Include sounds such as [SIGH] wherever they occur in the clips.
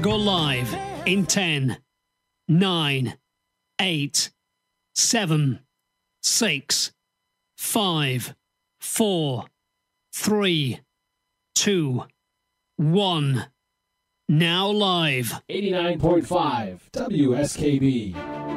to go live in 10, 9, 8, 7, 6, 5, 4, 3, 2, 1. Now live. 89.5 WSKB.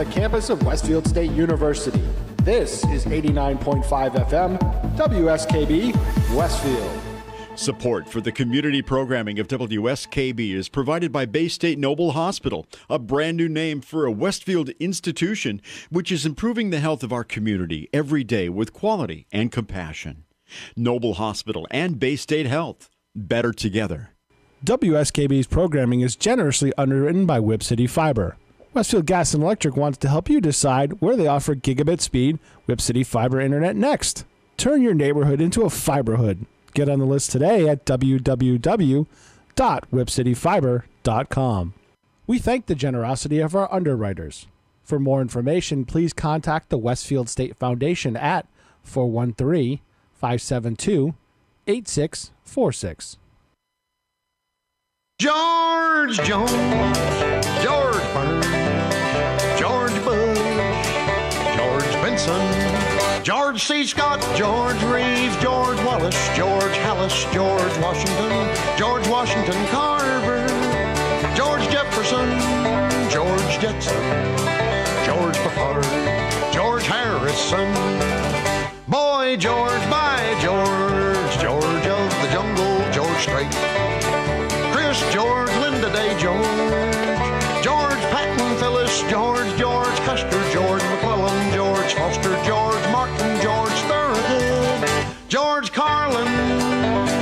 The campus of Westfield State University. This is 89.5 FM, WSKB, Westfield. Support for the community programming of WSKB is provided by Baystate Noble Hospital, a brand new name for a Westfield institution which is improving the health of our community every day with quality and compassion. Noble Hospital and Baystate Health, better together. WSKB's programming is generously underwritten by Whip City Fiber. Westfield Gas and Electric wants to help you decide where they offer gigabit speed Whip City fiber internet next. Turn your neighborhood into a fiberhood. Get on the list today at www.whipcityfiber.com. We thank the generosity of our underwriters. For more information, please contact the Westfield State Foundation at 413 572 8646. George Jones, George Burns, George C. Scott, George Reeves, George Wallace, George Halas, George Washington, George Washington Carver, George Jefferson, George Jetson, George Peppard, George Harrison. Boy George, by George, George of the jungle, George Strait. Chris George, Linda Day George, George Patton Phyllis, George, George Custer, George McClellan, George Foster, George Martin, George Thorogood, George Carlin,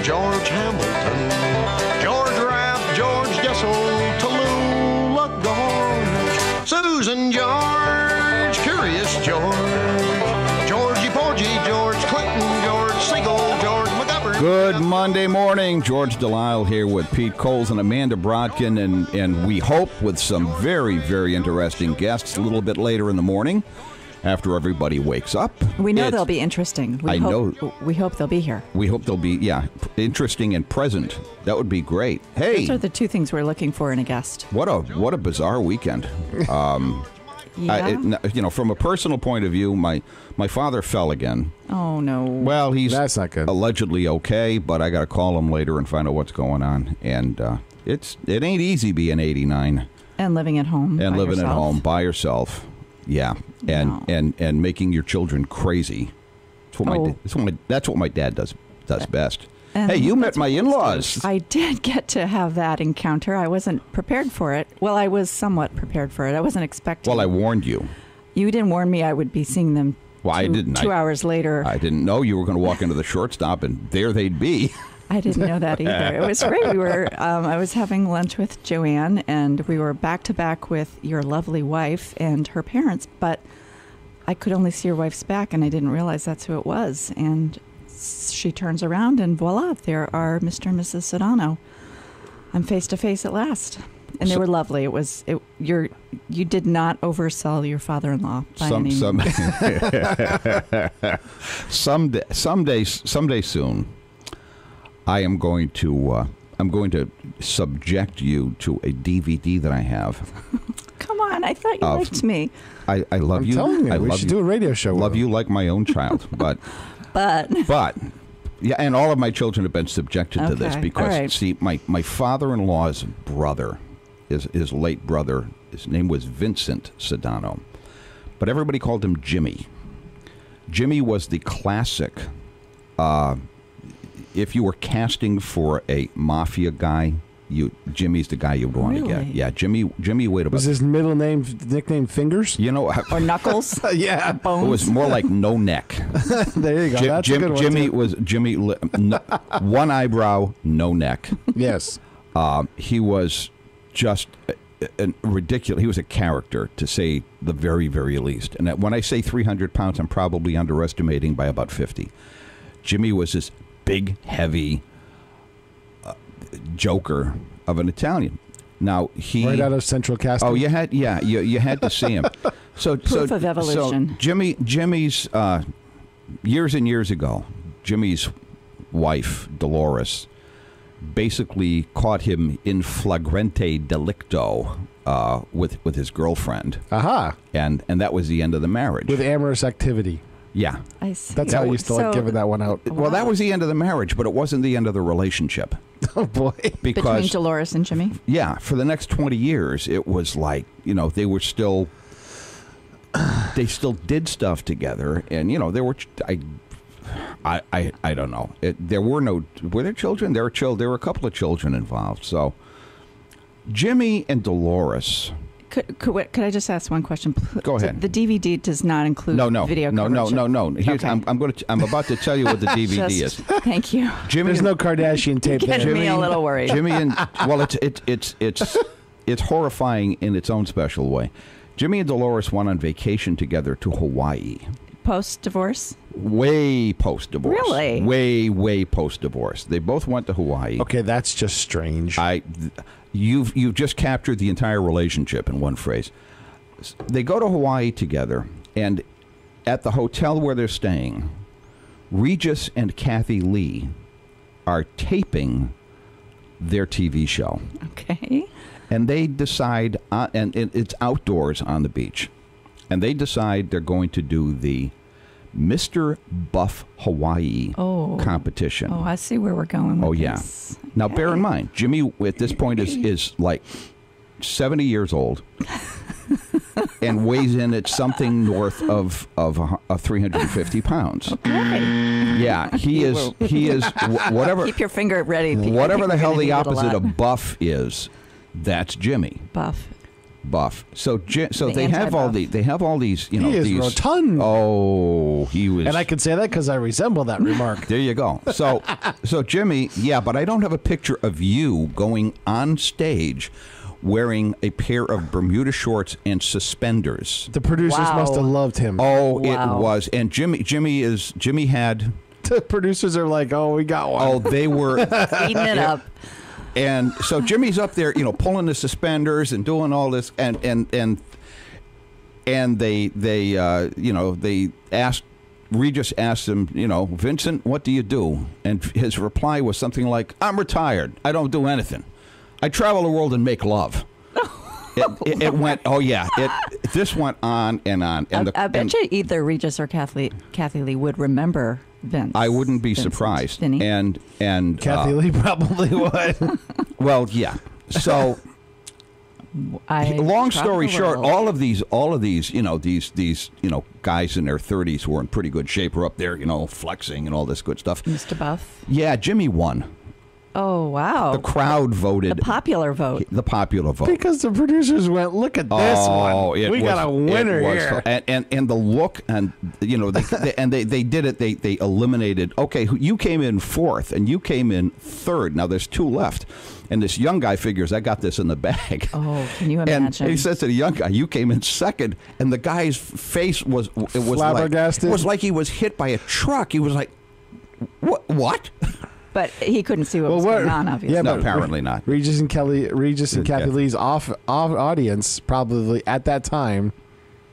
George Hamilton, George Rapp, George Jessel, Tallulah Gorge, Susan George, Curious George, Georgie Porgy, George Clinton, George Segal, George McGovern. Good Monday morning. George Delisle here with Pete Coles and Amanda Brodkin, and, and we hope with some very, very interesting guests a little bit later in the morning after everybody wakes up. We know It's- they'll be interesting. We I hope, know. We hope they'll be here. We hope they'll be, yeah, interesting and present. That would be great. Hey, Those are the two things we're looking for in a guest. what a what a bizarre weekend. [LAUGHS] Yeah. I, it, you know, from a personal point of view, my my father fell again. oh no. Well, he's That's not good. allegedly okay, but I got to call him later and find out what's going on. And uh, it's it ain't easy being 89 and living at home. and by living at home by yourself. Yeah, and No. and and making your children crazy. That's what my Oh. da- that's what my that's what my dad does does uh, best. And hey, you met my do. in-laws. I did [LAUGHS] get to have that encounter. I wasn't prepared for it. Well, I was somewhat prepared for it. I wasn't expecting. Well, I warned you. you didn't warn me I would be seeing them. Well, I didn't. Two I- hours later, I didn't know you were going to walk into the shortstop and there they'd be. [LAUGHS] I didn't know that either. It was great. We were. Um, I was having lunch with Joanne, and we were back to back with your lovely wife and her parents. But I could only see your wife's back, and I didn't realize that's who it was. And she turns around, and voila, there are Mr. and Mrs. Sedano. I'm face to face at last, and they So- were lovely. It was. It, you're. You did not oversell your father-in-law by some any some [LAUGHS] someday someday someday soon I am going to uh, I'm going to subject you to a DVD that I have. [LAUGHS] Come on, I thought you Of- liked me, I, I love I'm you. telling you, I we love should you. do a radio show. love him. you like my own child, [LAUGHS] but but but yeah, and all of my children have been subjected to this because all right. see, my my father-in-law's brother, his his late brother, his name was Vincent Sedano, but everybody called him Jimmy. Jimmy was the classic. Uh, if you were casting for a mafia guy, you Jimmy's the guy you'd want to get. Yeah, Jimmy. Jimmy weighed about. Was his middle name nickname Fingers? you know, or Knuckles. [LAUGHS] yeah, Bones. it Bones. was more like no neck. [LAUGHS] there you go. Jim, That's a Jim- good one. Jimmy too. was Jimmy. No, one eyebrow, no neck. Yes. Um, he was just a, a ridiculous. He was a character, to say the very, very least. And when I say 300 pounds, I'm probably underestimating by about 50. Jimmy was this big, heavy uh, joker of an Italian. Now he Right out of Central Casting. Oh, you had yeah, you, you had to see him. So [LAUGHS] so Proof of evolution. So Jimmy Jimmy's uh, years and years ago, Jimmy's wife Dolores basically caught him in flagrante delicto uh, with with his girlfriend, Aha. and and that was the end of the marriage. With amorous activity. Yeah. I see. That's how I used to like So- giving that one out. Well, that was the end of the marriage, but it wasn't the end of the relationship [LAUGHS] Oh boy. [LAUGHS] between because Dolores and Jimmy. yeah, for the next 20 years, it was like, you know, they were still, [CLEARS THROAT] they still did stuff together. And, you know, there were, I, I, I, I don't know. It, there were no, were there children? There were children. There were a couple of children involved. So Jimmy and Dolores. Could, could, could I just ask one question? Pl- Go ahead. The DVD does not include No, no, video no, no, coverage no, no. Here's, Okay. I'm, I'm going to, I'm about to tell you what the [LAUGHS] DVD Just- is. Thank you. Jimmy There's no Kardashian tape Get there. me a little worried. Jimmy and [LAUGHS] well, it's it's it's it's it's horrifying in its own special way. Jimmy and Dolores went on vacation together to Hawaii. Post divorce. way post divorce. Really? Way, way post divorce. They both went to Hawaii. Okay, that's just strange. I, you've you've just captured the entire relationship in one phrase. They go to Hawaii together, and at the hotel where they're staying, Regis and Kathie Lee are taping their TV show, Okay. and they decide, uh, and it, it's outdoors on the beach, and they decide they're going to do the Mr. Buff Hawaii Oh. competition. Oh, I see where we're going. With Oh yeah. this. Now bear in mind, Jimmy at this point is is like seventy years old, [LAUGHS] and weighs in at something north of of, a of three hundred and fifty pounds. [LAUGHS] Right. Yeah, he [LAUGHS] is he is whatever Keep your finger ready. Whatever the hell the need a little opposite of buff is. That's Jimmy buff. Buff. So Ji- so The they have all anti-buff. the they have all these you know he is these rotund. oh he was and I can say that because I resemble that remark. There you go. So, [LAUGHS] so Jimmy, yeah, but I don't have a picture of you going on stage wearing a pair of Bermuda shorts and suspenders. The producers Wow. must have loved him. Oh, it was. And Jimmy, Jimmy is Jimmy had. The producers are like, "Oh, we got one." Oh, they were. [LAUGHS] Eating it up. And so Jimmy's up there, you know, pulling the suspenders and doing all this, and and and and they they uh, you know they asked Regis asked him, you know, Vincent, what do you do? And his reply was something like, "I'm retired. I don't do anything. I travel the world and make love." [LAUGHS] It, it, it went. Oh yeah. It. This went on and on. And I, the, I bet and you either Regis or Kathie, Kathie Lee would remember Vince. I wouldn't be Vincent. surprised. Vinny. And and Kathie uh, Lee probably would. [LAUGHS] well, yeah. So. [LAUGHS] I long story short, all of these, all of these, you know, these, these, you know, guys in their thirties who are in pretty good shape are up there, you know, flexing and all this good stuff. Mr. Buff. Yeah, Jimmy won. Oh wow. The crowd voted. The popular vote. the popular vote. because the producers went, "Look at this Oh, one. We was- got a winner was- here." and, and and the look and you know they, they and they, they did it they they eliminated okay you came in fourth and you came in third now there's two left and this young guy figures I got this in the bag Oh, can you [LAUGHS] and imagine? he says to the young guy, "You came in second, and the guy's face was it was like it was like he was hit by a truck. He was like, "What? What?" [LAUGHS] but he couldn't see what Well, was what- going on. Obviously. Yeah, No, but apparently not. Regis and Kelly, Regis and Yeah. Kathie Lee's off, off audience probably at that time.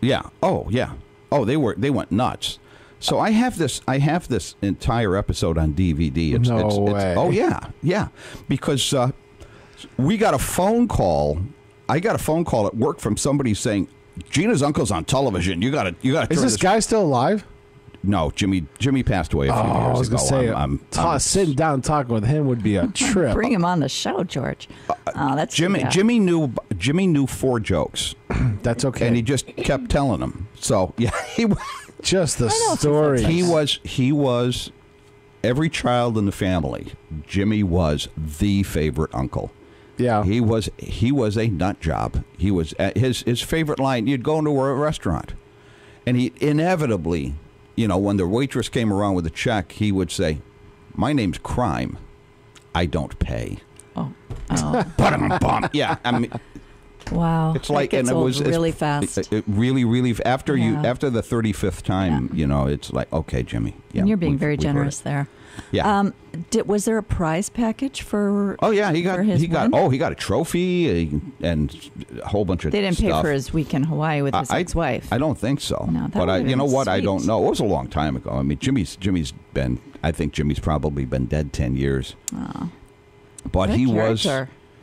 Yeah. Oh, yeah. Oh, they were they went nuts. So I have this I have this entire episode on DVD. It's, No it's, way. It's, oh yeah, yeah. Because uh, we got a phone call. I got a phone call at work from somebody saying Gina's uncle's on television. You got to you got to Is this guy still alive? No, Jimmy Jimmy passed away a few Oh, years I was ago. gonna say, I'm, I'm, ta- I'm- sitting down talking with him would be a [LAUGHS] trip. Bring him on the show, George. Oh, that's Jimmy yeah. Jimmy knew Jimmy knew four jokes, [CLEARS THROAT] That's okay. and he just kept telling them. So [LAUGHS] yeah, he wa- just the know story. he was he was every child in the family. Jimmy was the favorite uncle. yeah. He was he was a nut job. He was uh, his his favorite line. You'd go into a restaurant, and he inevitably, you know, when the waitress came around with a check, he would say, "My name's Crime. I don't pay." Oh, oh [LAUGHS] yeah, I mean, wow. it's like and it was it's- really fast. It, it really, really after you after the thirty fifth time, you know, it's like okay, Jimmy. Yeah, and you're being very generous there. Yeah. Um, did, was there a prize package for? Oh yeah, he got his he got oh he got a trophy uh, and a whole bunch of. They didn't pay for his week in Hawaii with his I- ex-wife. I don't think so. No, but I, you know what? I don't know. It was a long time ago. I mean, Jimmy's Jimmy's been. I think Jimmy's probably been dead ten years. Oh. But What he was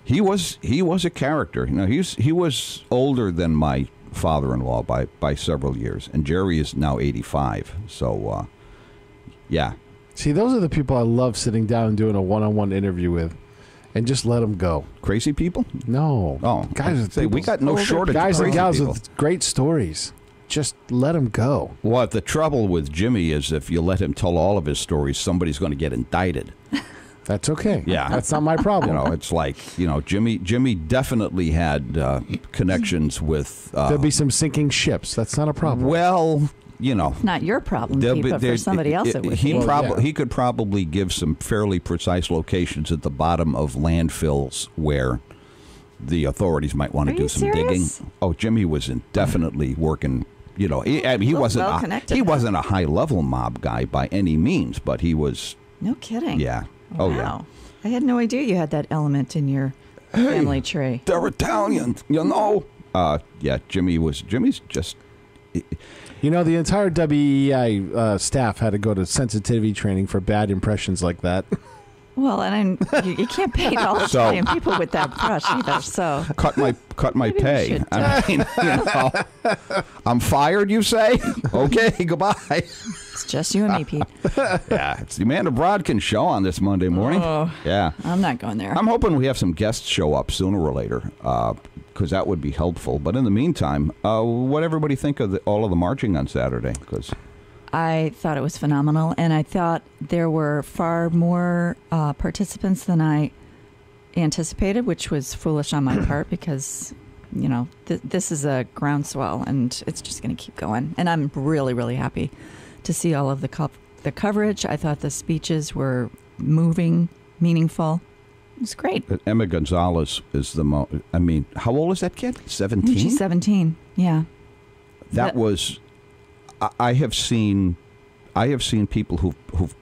he was he was a character. You know, he's he was older than my father-in-law by by several years, and Jerry is now eighty-five. So, uh, yeah, See, those are the people I love sitting down and doing a one-on-one interview with, and just let them go. crazy people. No, Oh, guys, say we got no shortage guys and gals people. with great stories. Just let them go. Well, the trouble with Jimmy is if you let him tell all of his stories, somebody's going to get indicted. [LAUGHS] That's okay. Yeah. that's not my problem. You know, it's like you know, Jimmy. Jimmy definitely had uh, connections with. Uh, There'll be some sinking ships. That's not a problem. well, you know, Not your problem, there'll Pete, be- but for there- somebody else, it would he be. Well, probably yeah. he could probably give some fairly precise locations at the bottom of landfills where the authorities might want Are to do some serious? digging. Oh, Jimmy was in, definitely working you know, he, I mean, he wasn't well a, he wasn't a high level mob guy by any means, but he was. No kidding. Yeah. Oh yeah. I had no idea you had that element in your family tree. They're Italian, you know. Uh, yeah, Jimmy was. Jimmy's just. You know, the entire WEI uh, staff had to go to sensitivity training for bad impressions like that. [LAUGHS] Well, and I'm, you, you can't paint all [LAUGHS] So- Italian people with that brush either. So cut my cut my Maybe pay. I mean, you know, I'm fired. You say? [LAUGHS] Okay, goodbye. it's just you and me, Pete. yeah, it's the Amanda Brodkin show on this Monday morning. Oh. Yeah, I'm not going there. I'm hoping we have some guests show up sooner or later, because that would be helpful. But in the meantime, uh, what everybody think of the, all of the marching on Saturday? Because I thought it was phenomenal, and I thought there were far more uh, participants than I anticipated, which was foolish on my [COUGHS] part because, you know, th- this is a groundswell, and it's just going to keep going. And I'm really, really happy to see all of the co- the coverage. I thought the speeches were moving, meaningful. It was great. Emma Gonzalez is the mo. I mean, how old is that kid? Seventeen. she's 17. Yeah. that But- was I- I have seen I have seen people who who've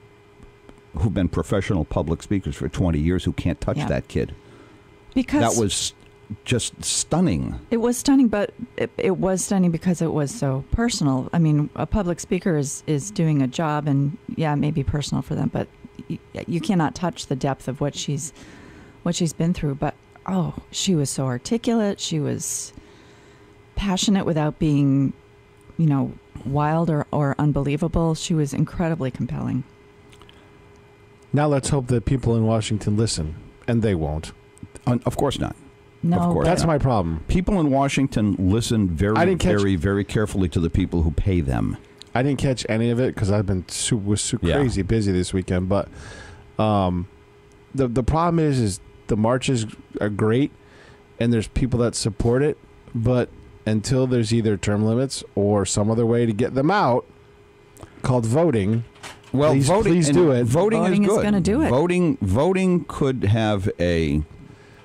who've been professional public speakers for 20 years who can't touch Yeah. that kid. Because That was just stunning. It was stunning, but it, it was stunning because it was so personal. I mean, a public speaker is, is doing a job, and yeah, it may be personal for them, but you, you cannot touch the depth of what she's what she's been through. But oh, she was so articulate. She was passionate without being, you know, wild or, or unbelievable. She was incredibly compelling. Now let's hope that people in Washington listen, and they won't. Un- Of course not. No, Of course. That's Yeah. my problem. People in Washington listen very, I didn't catch- very, very carefully to the people who pay them. I didn't catch any of it because I've been su- was su- Yeah. crazy busy this weekend. But um, the the problem is, is the marches are great, and there's people that support it. But until there's either term limits or some other way to get them out, called voting, Well, Please- voting, please do it. Voting, Voting is is gonna do it. Voting, voting could have a.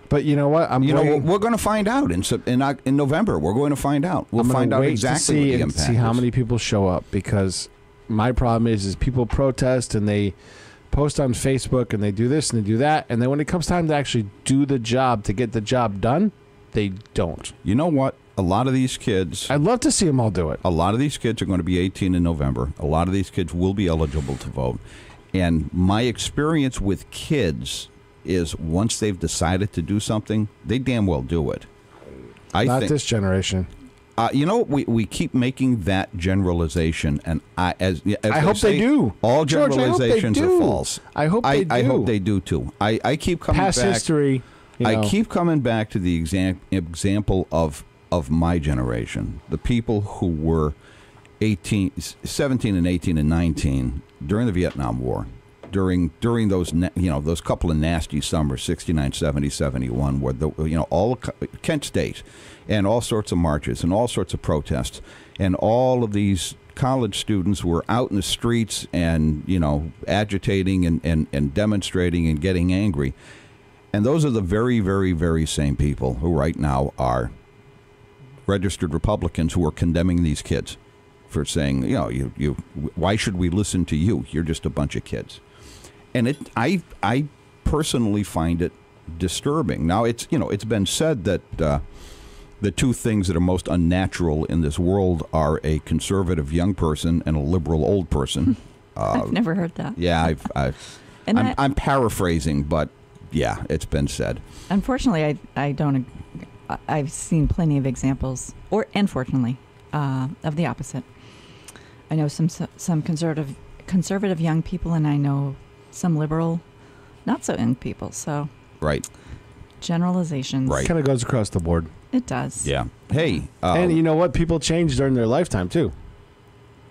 but you know what? I'm You know, we're going to find out in in, in November. We're going to find out. We'll find out exactly to see, what the and impact see how is. many people show up because my problem is is people protest and they post on Facebook and they do this and they do that and then when it comes time to actually do the job to get the job done, they don't. You know what? A lot of these kids. I'd love to see them all do it. A lot of these kids are going to be 18 in November. A lot of these kids will be eligible to vote. And my experience with kids is once they've decided to do something, they damn well do it. I Not think this generation. Uh, you know, we, we keep making that generalization, and I as, as I hope they do. All George, I hope they generalizations do. are false. I hope I, they I do. hope they do too. I, I keep coming Past back. history. you I keep coming back to the exam, example of of my generation, the people who were 18, 17 and 18 and 19 during the Vietnam War, during during those you know those couple of nasty summers 69, 70, 71 where the you know all Kent State and all sorts of marches and all sorts of protests and all of these college students were out in the streets and you know agitating and, and, and demonstrating and getting angry and those are the very, very, very same people who right now are registered Republicans who are condemning these kids for saying, you know, you, you, why should we listen to you? You're just a bunch of kids. And it, I, I personally find it disturbing. Now, it's, you know, it's been said that uh, the two things that are most unnatural in this world are a conservative young person and a liberal old person. [LAUGHS] I've never heard that. yeah, I've, I've, [LAUGHS] And I'm, I- I'm paraphrasing, but yeah, it's been said. Unfortunately, I I don't. ag- I- I've seen plenty of examples, or unfortunately, uh, of the opposite. I know some some conservative conservative young people, and I know some liberal, not so young people. So Right. generalizations. Right. kind of goes across the board. It does. Yeah. Hey. Uh, and you know what? People change during their lifetime too.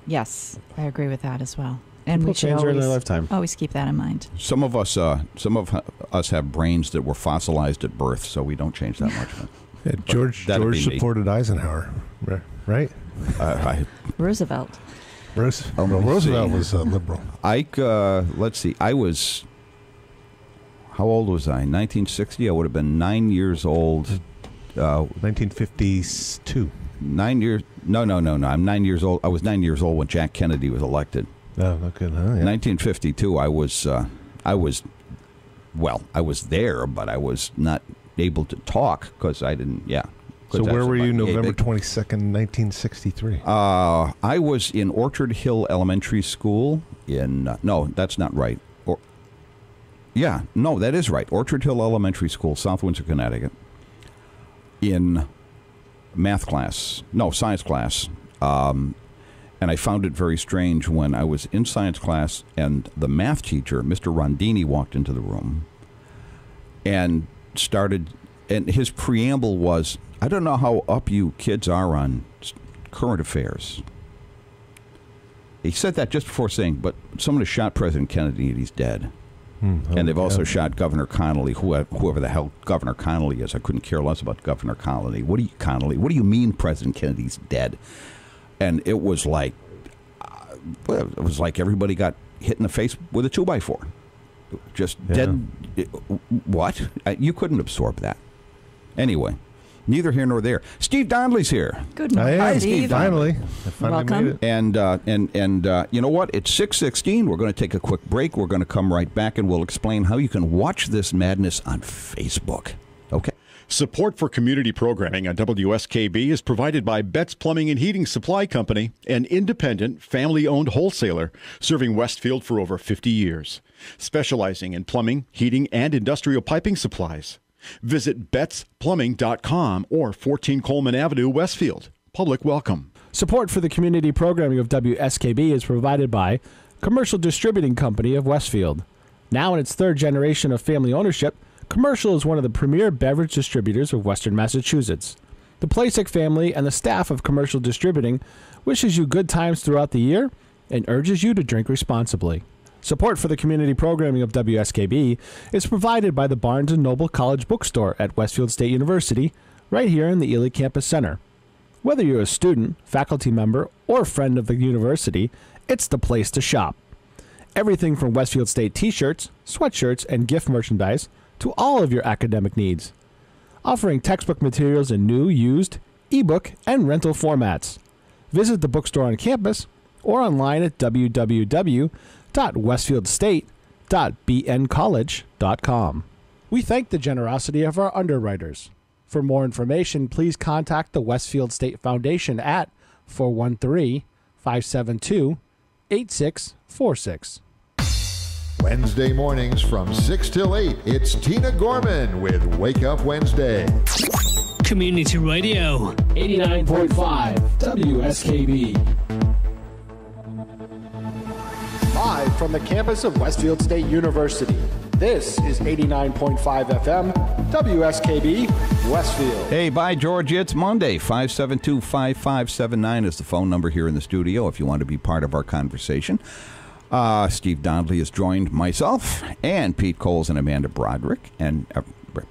Yes, I agree with that as well. And People we should change during their always, lifetime. always keep that in mind. some of us, uh, some of us have brains that were fossilized at birth, so we don't change that much. [LAUGHS] Yeah, George George be me. supported Eisenhower, ri- right? uh, I, Roosevelt. Rose, Oh, well, Roosevelt see. was uh, liberal. Ike, uh, let's see. I was. How old was I? 1960. I would have been nine years old. Uh, 1952. nine years. No, no, no, no. I'm nine years old. I was nine years old when Jack Kennedy was elected. Oh, okay. Huh? Yeah. 1952. I was, uh, I was, well, I was there, but I was not able to talk because I didn't. Yeah. So where were you November twenty second, nineteen sixty three? Uh, I was in Orchard Hill Elementary School in uh, no, that's not right. Or yeah, no, that is right. Orchard Hill Elementary School, South Windsor, Connecticut. In math class, no science class, um, and I found it very strange when I was in science class and the math teacher, Mr. Rondini, walked into the room and started, and his preamble was, "I don't know how up you kids are on current affairs." He said that just before saying, "But someone has shot President Kennedy and he's dead." And they've also shot Governor Connolly, whoever, whoever the hell Governor Connolly is. I couldn't care less about Governor Connolly. What do you Connolly? What do you mean President Kennedy's dead? And it was like, uh, it was like everybody got hit in the face with a two by four, just dead. what? Uh, You couldn't absorb that. Anyway, neither here nor there. Steve Donnelly's here. Good I morning, am. Steve. Finally, finally Welcome. And uh, and and uh, you know what? It's six sixteen. We're going to take a quick break. We're going to come right back, and we'll explain how you can watch this madness on Facebook. Okay. Support for community programming on WSKB is provided by Betts Plumbing and Heating Supply Company, an independent, family owned wholesaler serving Westfield for over 50 years, specializing in plumbing, heating, and industrial piping supplies. Visit BettsPlumbing.com or 14 Coleman Avenue, Westfield. Public welcome. Support for the community programming of WSKB is provided by Commercial Distributing Company of Westfield. Now in its third generation of family ownership, Commercial is one of the premier beverage distributors of Western Massachusetts. The Plasek family and the staff of Commercial Distributing wishes you good times throughout the year and urges you to drink responsibly. Support for the community programming of WSKB is provided by the Barnes & Noble College Bookstore at Westfield State University, right here in the Ely Campus Center. Whether you're a student, faculty member, or friend of the university, it's the place to shop. Everything from Westfield State t shirts, sweatshirts, and gift merchandise to all of your academic needs. Offering textbook materials in new, used, ebook, and rental formats. Visit the bookstore on campus or online at www.westfieldstate.bncollege.com. We thank the generosity of our underwriters. For more information, please contact the Westfield State Foundation at 413 572 8646. Wednesday mornings from 6 till 8, it's Tina Gorman with Wake Up Wednesday. Community Radio. 89.5 WSKB. From the campus of Westfield State University. This is 89.5 FM, WSKB, Westfield. Hey, by, George. It's Monday. 572 5579 is the phone number here in the studio if you want to be part of our conversation. Uh, Steve Donnelly has joined myself and Pete Coles and Amanda Broderick. And uh,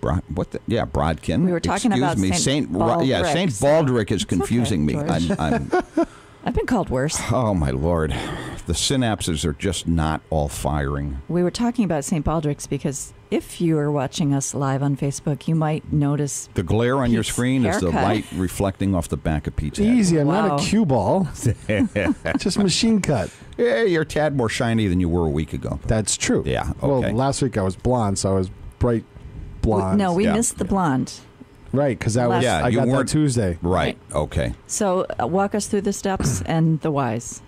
Bro- what the, yeah, Brodkin. We were talking Excuse about me, Saint Ro- yeah, Saint so- Baldrick is It's okay, confusing me. I'm, I'm, [LAUGHS] I've been called worse. oh my lord, the synapses are just not all firing. We were talking about St. Baldrick's because if you are watching us live on Facebook, you might notice The glare on your Pete's screen is the light reflecting off the back of Pete's head. Easy, I'm Wow. not a cue ball. [LAUGHS] Just machine cut. Yeah, you're a tad more shiny than you were a week ago. That's true. Yeah, Well, last week I was blonde, so I was bright blonde. no, we Yeah. missed the blonde. Right, because that was Yeah, I you got that weren't- Tuesday. Right. Okay. So uh, walk us through the steps [CLEARS THROAT] and the whys.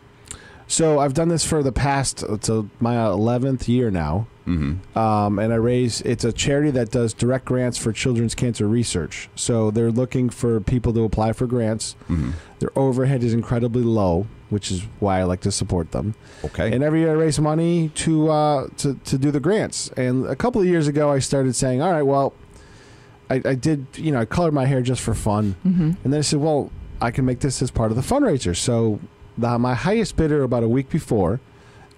So I've done this for the past it's a, my eleventh year now, Mm-hmm. um, and I raise. It's a charity that does direct grants for children's cancer research. So they're looking for people to apply for grants. Mm-hmm. Their overhead is incredibly low, which is why I like to support them. Okay. And every year I raise money to uh, to to do the grants. And a couple of years ago, I started saying, "All right, well, I, I did you know I colored my hair just for fun." Mm-hmm. And then I said, well, I can make this as part of the fundraiser. So the, my highest bidder about a week before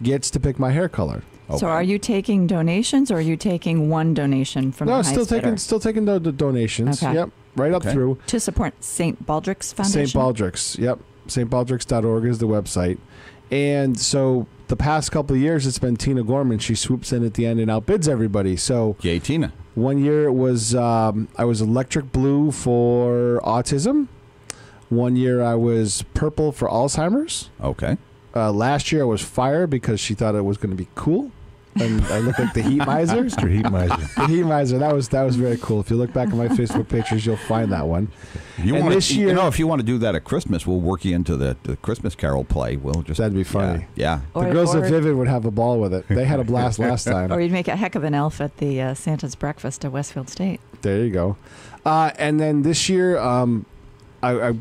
gets to pick my hair color. Okay. So are you taking donations or are you taking one donation from no, the still taking bidder? still taking the, the donations. Okay. Yep, right up through to support St. Baldrick's Foundation? St. Baldrick's. Yep, stbaldricks.org is the website. And so the past couple of years, it's been Tina Gorman. She swoops in at the end and outbids everybody. So Yay, Tina. One year it was um, I was electric blue for autism. One year I was purple for Alzheimer's. Okay. Uh, last year I was fire because she thought it was going to be cool, and I look like the heat [LAUGHS] miser. Mr. Heat Miser. the heat miser. That was that was very cool. If you look back at my Facebook pictures, you'll find that one. You And want this you year- know, if you want to do that at Christmas, we'll work you into the, the Christmas Carol play. We'll just That'd be funny. Yeah. The Or- girls or- at Vivid would have a ball with it. They had a blast [LAUGHS] last time. Or you'd make a heck of an elf at the uh, Santa's breakfast at Westfield State. There you go. Uh, and then this year, um, I, I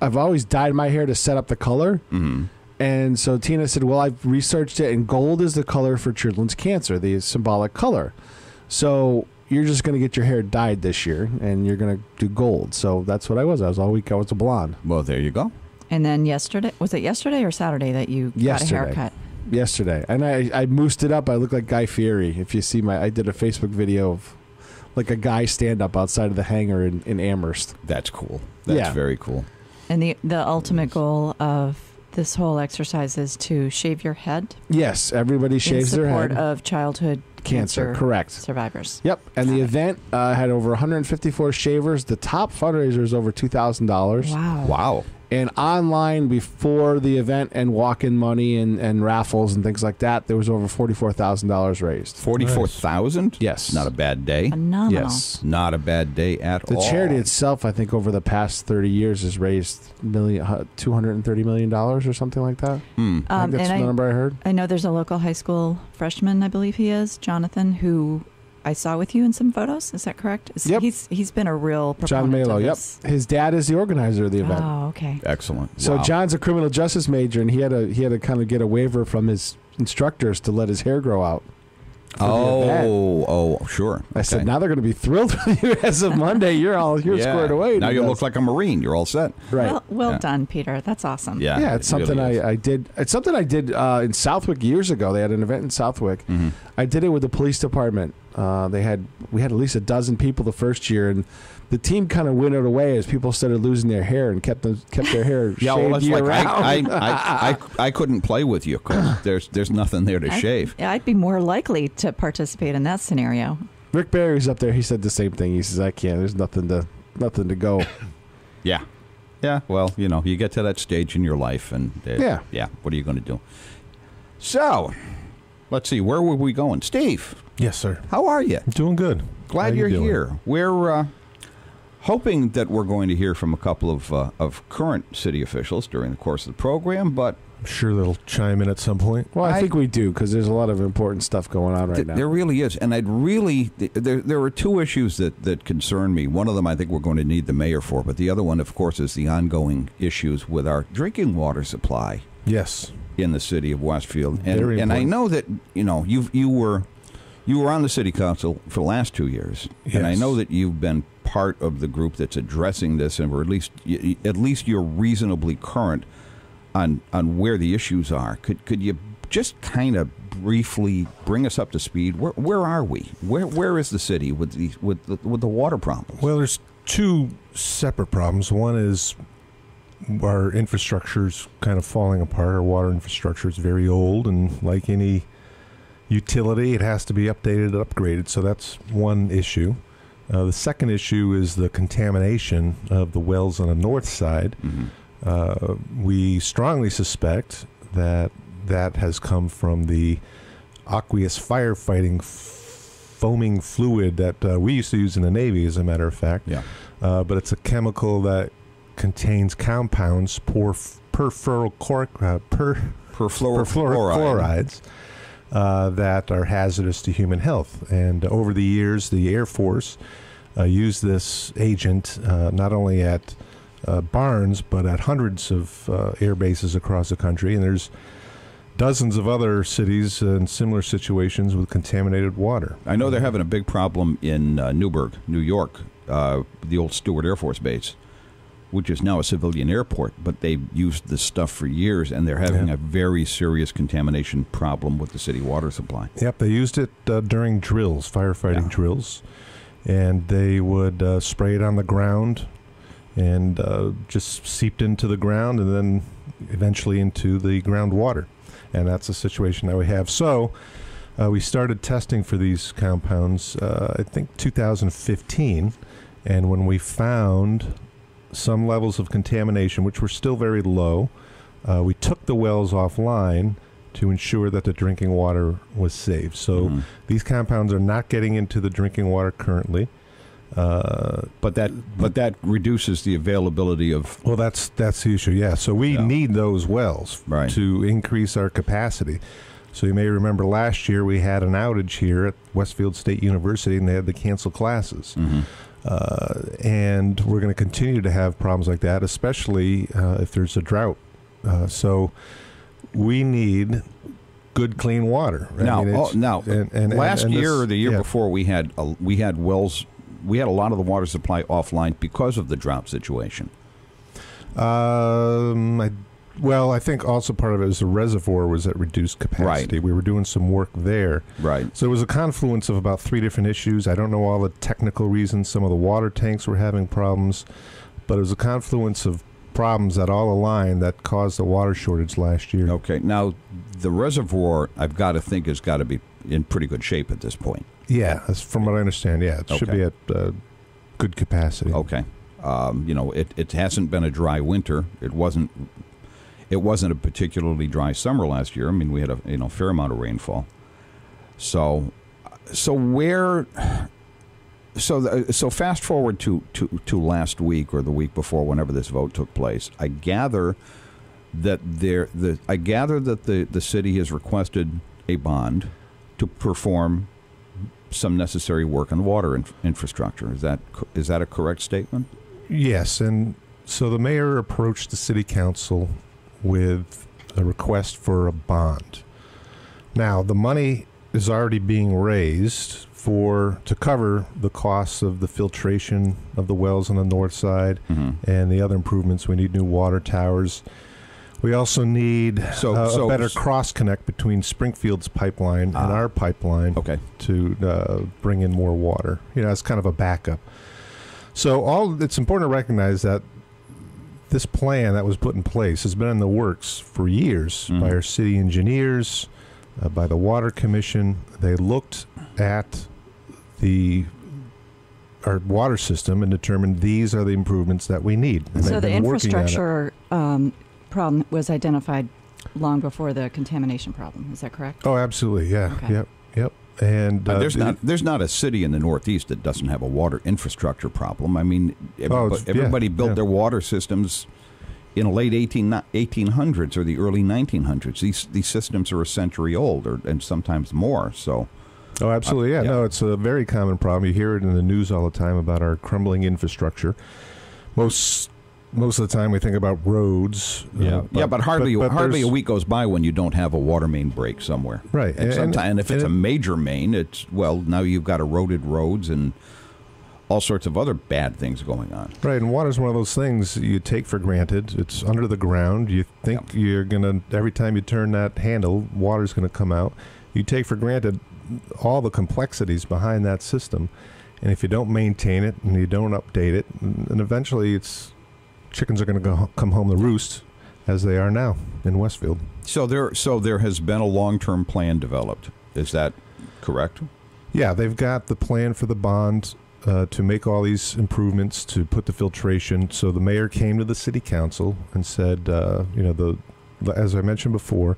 I've always dyed my hair to set up the color. hmm And so Tina said, "Well, I've researched it, and gold is the color for children's cancer, the symbolic color. So you're just going to get your hair dyed this year, and you're going to do gold. So that's what I was. I was all week. I was a blonde. Well, there you go. And then yesterday, was it yesterday or Saturday that you got a Yesterday. haircut? yesterday, and I I moosed it up. I look like Guy Fieri. If you see my, I did a Facebook video of like a guy stand up outside of the hangar in, in Amherst. That's cool. That's Yeah. very cool. And the the ultimate goal of this whole exercise is to shave your head Yes, everybody shaves in their support head. of childhood Cancer, cancer, correct. survivors. Yep, and the it. event uh, had over 154 shavers. The top fundraiser is over two thousand dollars. Wow. Wow. And online before the event and walk-in money and, and raffles and things like that, there was over forty-four thousand dollars raised. Forty-four thousand. Yes. Not a bad day. Phenomenal. Yes. Not a bad day at The all. The charity itself, I think, over the past thirty years has raised million, two hundred and thirty million dollars or something like that. Hmm. I Um, think that's the I, number I heard. I know there's a local high school freshman, I believe he is, Jonathan, who I saw with you in some photos. Is that correct? Is- Yep. He's he's been a real John Malo. of Yep, this. his dad is the organizer of the event. Oh, okay. Excellent. So Wow. John's a criminal justice major, and he had to he had to kind of get a waiver from his instructors to let his hair grow out. for the event. Oh, oh, sure. I said, now they're going to be thrilled [LAUGHS] with you as of Monday. You're all you're Yeah. squared away. Now you look like a Marine. You're all set. right. Well, well Yeah. done, Peter. That's awesome. Yeah. yeah, it's it something is. I, I did. It's something I did uh, in Southwick years ago. They had an event in Southwick. Mhm. I did it with the police department. Uh, they had we had at least a dozen people the first year, and the team kind of winnowed away as people started losing their hair and kept them, kept their hair [LAUGHS] Yeah, shaved well, that's year like I, round. I, I, I, [LAUGHS] I couldn't play with you because [LAUGHS] there's there's nothing there to I- shave. I'd be more likely to participate in that scenario. Rick Barry's up there. He said the same thing. He says, "I can't. There's nothing to nothing to go." Yeah. Yeah. Well, you know, you get to that stage in your life, and uh, Yeah. yeah. What are you going to do? So, let's see. Where were we going, Steve? Yes, sir. How are you? Doing good. Glad you you're doing? here. We're uh, hoping that we're going to hear from a couple of uh, of current city officials during the course of the program, but I'm sure they'll chime in at some point. Well, I, I- think we do because there's a lot of important stuff going on right th- now. there really is. And I'd really th- there there are two issues that that concern me. One of them I think we're going to need the mayor for, but the other one, of course, is the ongoing issues with our drinking water supply. Yes. In the city of Westfield. And, Very and I know that you know you you were you were on the city council for the last two years, and I know that you've been part of the group that's addressing this, and or at least at least you're reasonably current on on where the issues are. Could could you just kind of briefly bring us up to speed? Where where are we? Where where is the city with the with the, with the water problems? Well, there's two separate problems. One is our infrastructure's kind of falling apart. Our water infrastructure is very old, and like any utility, it has to be updated and upgraded. So that's one issue. Uh, the second issue is the contamination of the wells on the north side. Mhm. Uh, we strongly suspect that that has come from the aqueous firefighting f- foaming fluid that uh, we used to use in the Navy, as a matter of fact. Yeah. Uh, but it's a chemical that contains compounds per perfluorochlor- uh, per perfluorochlorides uh, that are hazardous to human health. And over the years, the Air Force uh, used this agent uh, not only at uh, Barnes but at hundreds of uh, air bases across the country. And there's dozens of other cities in similar situations with contaminated water. I know they're having a big problem in uh, Newburgh, New York, uh, the old Stewart Air Force Base, which is now a civilian airport. But they've used this stuff for years, and they're having Yeah. a very serious contamination problem with the city water supply. Yep, they used it uh, during drills, firefighting Yeah. drills, and they would uh, spray it on the ground and uh, just seeped into the ground and then eventually into the groundwater. And that's the situation that we have. So uh, we started testing for these compounds, uh, I think 2015, and when we found some levels of contamination, which were still very low. Uh, we took the wells offline to ensure that the drinking water was safe. So Mhm. these compounds are not getting into the drinking water currently. Uh, But that but that reduces the availability of well, that's that's the issue. Yeah. So we Yeah. need those wells Right. to increase our capacity. So you may remember last year we had an outage here at Westfield State University, and they had to cancel classes. Mhm. Uh, and we're going to continue to have problems like that, especially uh, if there's a drought. Uh, so we need good, clean water. I now, mean, oh, now and- and- last and year this- or the year yeah. before, we had a, we had wells. We had a lot of the water supply offline because of the drought situation. Um, I, well, I think also part of it is the reservoir was at reduced capacity. We were doing some work there. Right. So it was a confluence of about three different issues. I don't know all the technical reasons. Some of the water tanks were having problems, but it was a confluence of problems that all aligned that caused the water shortage last year. Okay. Now, the reservoir, I've got to think, has got to be in pretty good shape at this point. Yeah, that's from what I understand. Yeah, it should be at uh, good capacity. Okay. Um, you know, it, it hasn't been a dry winter. It wasn't. It wasn't a particularly dry summer last year. I mean, we had a you know fair amount of rainfall. So, so where, so the, so fast forward to, to to last week or the week before, whenever this vote took place. I gather that there the I gather that the the city has requested a bond to perform some necessary work on the water in, infrastructure. Is that is that a correct statement? Yes, and so the mayor approached the city council with a request for a bond. Now, the money is already being raised for to cover the costs of the filtration of the wells on the north side Mm-hmm. and the other improvements. We need new water towers. We also need So- uh, so- a better cross connect between Springfield's pipeline and Ah. our pipeline Okay. to uh, bring in more water. You know, as kind of a backup. So all it's important to recognize that this plan that was put in place has been in the works for years Mhm. by our city engineers, uh, by the Water Commission. They looked at the our water system and determined these are the improvements that we need. And So the been working on it. infrastructure um, problem was identified long before the contamination problem. Is that correct? Oh, absolutely. Yeah. Okay. Yep. Yep. And Uh, uh, there's not there's not a city in the Northeast that doesn't have a water infrastructure problem. I mean, Oh, everybody, it's- yeah, everybody built yeah. their water systems in the late 18, 1800s or the early 1900s. These these systems are a century old, or and sometimes more. So, Oh, absolutely. Yeah, Uh, yeah. no, it's a very common problem. You hear it in the news all the time about our crumbling infrastructure. Most most of the time, we think about roads. uh, yeah, but hardly but hardly a week goes by when you don't have a water main break somewhere. Right, and, and- and if it's and a major main, it's well now you've got eroded roads and all sorts of other bad things going on. Right, and water is one of those things you take for granted. It's under the ground. You think you're gonna every time you turn that handle, water's gonna come out. You take for granted all the complexities behind that system, and if you don't maintain it and you don't update it, and and eventually it's chickens are gonna go come home to roost, as they are now in Westfield. So there, so there has been a long-term plan developed. Is that correct? Yeah, they've got the plan for the bond uh, to make all these improvements to put the filtration. So the mayor came to the city council and said, uh, you know, the as I mentioned before,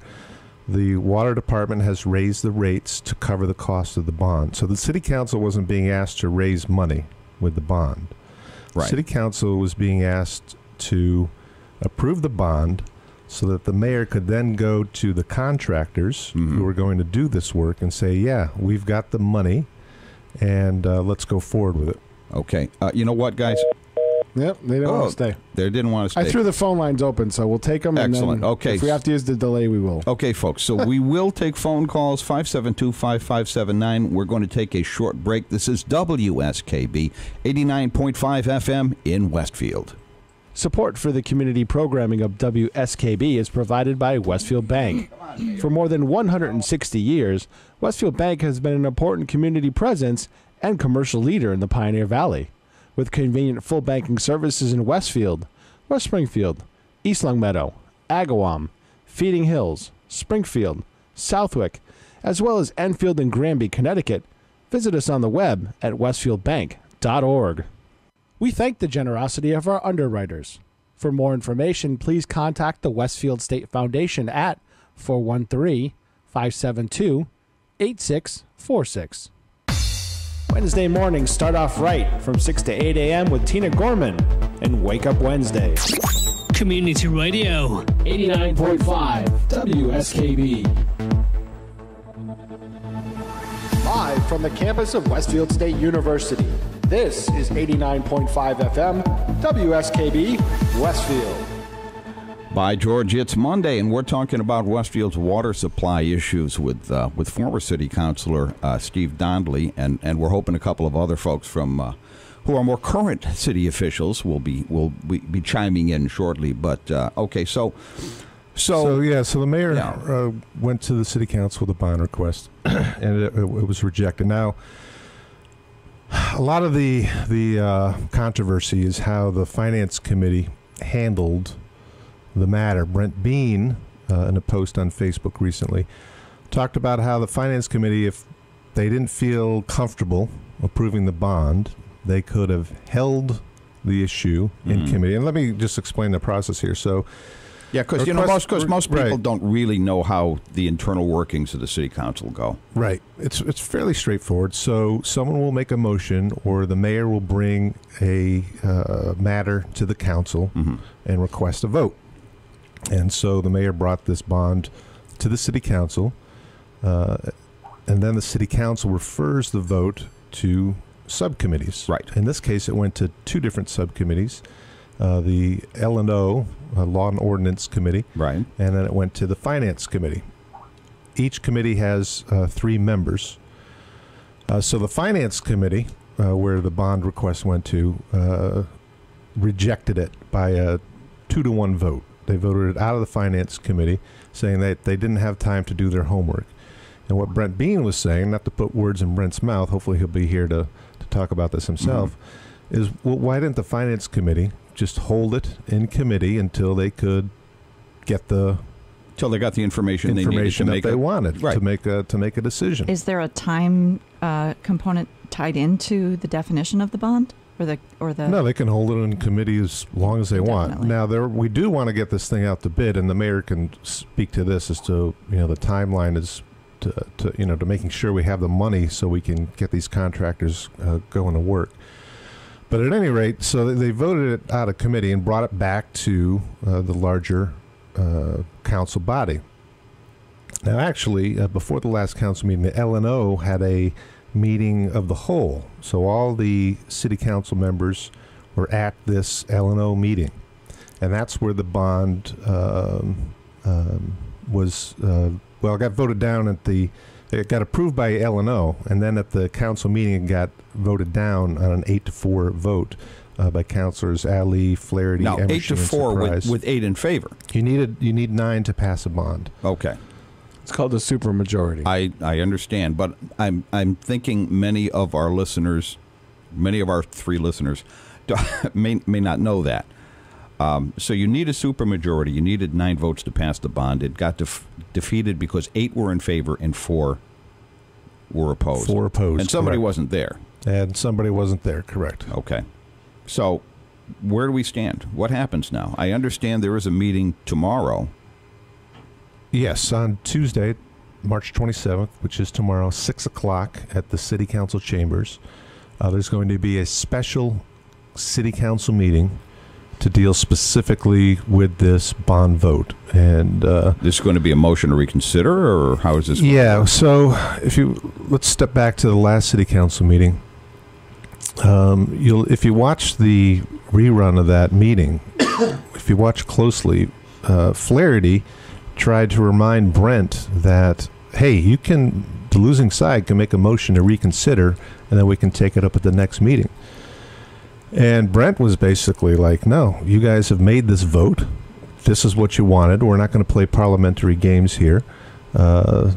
the water department has raised the rates to cover the cost of the bond. So the city council wasn't being asked to raise money with the bond. Right. City council was being asked to approve the bond so that the mayor could then go to the contractors Mhm. who were going to do this work and say, "Yeah, we've got the money, and uh, let's go forward with it." Okay. Uh, you know what, guys? Yep, they didn't Oh, want to stay. They didn't want to stay. I threw the phone lines open, so we'll take them. Excellent. And then Okay. If we have to use the delay, we will. Okay, folks. So we will take phone calls 572-5579. We're going to take a short break. This is WSKB 89.5 FM in Westfield. Support for the community programming of WSKB is provided by Westfield Bank. For more than 160 years, Westfield Bank has been an important community presence and commercial leader in the Pioneer Valley. With convenient full banking services in Westfield, West Springfield, East Longmeadow, Agawam, Feeding Hills, Springfield, Southwick, as well as Enfield and Granby, Connecticut, visit us on the web at westfieldbank.org. We thank the generosity of our underwriters. For more information, please contact the Westfield State Foundation at 413 572 8646. Wednesday mornings start off right from 6 to 8 a.m. with Tina Gorman and Wake Up Wednesday. Community Radio. 89.5 WSKB. Live from the campus of Westfield State University, this is 89.5 FM, WSKB, Westfield. By George, it's Monday, and we're talking about Westfield's water supply issues with uh, with former City Councilor uh, Steve Dondley, and, and we're hoping a couple of other folks from uh, who are more current city officials will be will be, be chiming in shortly. But uh, okay, so so, So yeah, so the mayor Yeah. uh, went to the city council with a bond request, [CLEARS THROAT] and it, it was rejected. Now, [SIGHS] a lot of the the uh, controversy is how the finance committee handled the matter. Brent Bean, uh, in a post on Facebook recently, talked about how the finance committee, if they didn't feel comfortable approving the bond, they could have held the issue in Mhm. committee. And let me just explain the process here. So. Yeah, because you know most cause most people right. don't really know how the internal workings of the city council go. Right. It's it's fairly straightforward. So someone will make a motion, or the mayor will bring a uh, matter to the council Mhm. and request a vote. And so the mayor brought this bond to the city council, uh, and then the city council refers the vote to subcommittees. Right. In this case, it went to two different subcommittees. Uh, the L and O, uh, Law and Ordinance Committee, Right. and then it went to the Finance Committee. Each committee has uh, three members. Uh, so the Finance Committee, uh, where the bond request went to, uh, rejected it by a two to one vote. They voted it out of the Finance Committee, saying that they didn't have time to do their homework. And what Brent Bean was saying, not to put words in Brent's mouth, hopefully he'll be here to, to talk about this himself, is well, why didn't the Finance Committee just hold it in committee until they could get the Till they got the information, information they that they a, wanted Right. to make a to make a decision. Is there a time uh, component tied into the definition of the bond, or the or the? no, they can hold it in committee as long as they want. Now, there we do want to get this thing out to bid, and the mayor can speak to this as to you know the timeline is to, to you know to making sure we have the money so we can get these contractors uh, going to work. But at any rate, so they- voted it out of committee and brought it back to uh, the larger uh, council body. Now, actually, uh, before the last council meeting, the LNO had a meeting of the whole. So all the city council members were at this LNO meeting, and that's where the bond um, um, was. Uh, well, got voted down at the. It got approved by LNO, and then at the council meeting, it got voted down on an eight to four vote uh, by councilors Allie, Flaherty, now Emerson, eight to four with, with eight in favor. You needed you need nine to pass a bond. Okay. It's called the supermajority. I, I understand, but I'm I'm thinking many of our listeners, many of our three listeners, [LAUGHS] may may not know that. Um, so you need a supermajority. You needed nine votes to pass the bond. It got def- defeated because eight were in favor and four were opposed. Four opposed, and somebody correct. wasn't there. And somebody wasn't there, correct? Okay. So where do we stand? What happens now? I understand there is a meeting tomorrow. Yes, on Tuesday, March 27th, which is tomorrow, 6 o'clock at the City Council chambers. Uh, there's going to be a special City Council meeting to deal specifically with this bond vote. And uh, This is going to be a motion to reconsider, or how is this? yeah, so if you let's step back to the last City Council meeting. Um, you'll if you watch the rerun of that meeting, [COUGHS] if you watch closely, uh, Flaherty tried to remind Brent that hey, you can the losing side can make a motion to reconsider, and then we can take it up at the next meeting. And Brent was basically like, no, you guys have made this vote. This is what you wanted. We're not going to play parliamentary games here. Uh,